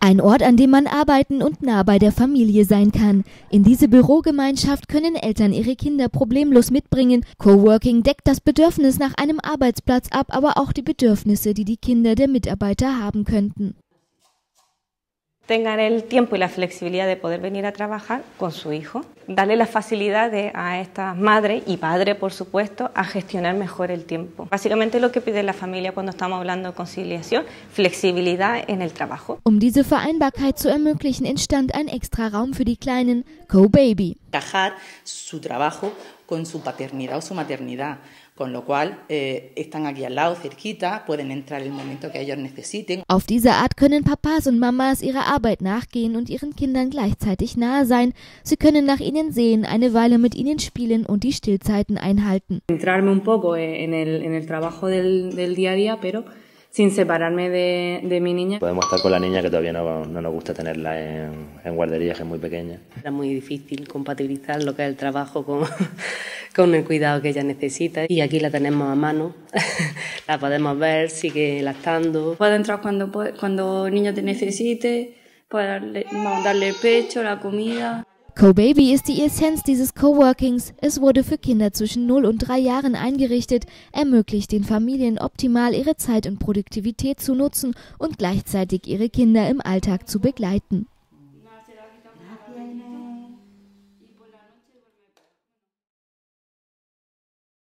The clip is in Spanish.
Ein Ort, an dem man arbeiten und nah bei der Familie sein kann. In diese Bürogemeinschaft können Eltern ihre Kinder problemlos mitbringen. Coworking deckt das Bedürfnis nach einem Arbeitsplatz ab, aber auch die Bedürfnisse, die die Kinder der Mitarbeiter haben könnten. tengan el tiempo y la flexibilidad de poder venir a trabajar con su hijo, darle las facilidades a estas madres y padres, por supuesto, a gestionar mejor el tiempo. Básicamente lo que pide la familia cuando estamos hablando de conciliación, flexibilidad en el trabajo. Um diese Vereinbarkeit zu ermöglichen, entstand ein extra Raum für die Kleinen, Co-Baby. Encajar su trabajo con su paternidad o su maternidad. con lo cual eh, están aquí al lado, cerquita, pueden entrar el momento que ellos necesiten. Auf diese Art können Papas und Mamas ihrer Arbeit nachgehen und ihren Kindern gleichzeitig nahe sein. Sie können nach ihnen sehen, eine Weile mit ihnen spielen und die Stillzeiten einhalten. Entrarme un poco en el, en el trabajo del, del día a día, pero sin separarme de, de, mi niña. Podemos estar con la niña que todavía no, no nos gusta tenerla en, en, guardería, que es muy pequeña. Era muy difícil compatibilizar lo que es el trabajo con, con el cuidado que ella necesita y aquí la tenemos a mano, la podemos ver, sigue lactando. Puede entrar cuando, cuando el niño te necesite, puede darle, darle el pecho, la comida. Co-Baby ist die Essenz dieses Coworkings. Es wurde für Kinder zwischen 0 und 3 Jahren eingerichtet, ermöglicht den Familien optimal ihre Zeit und Produktivität zu nutzen und gleichzeitig ihre Kinder im Alltag zu begleiten.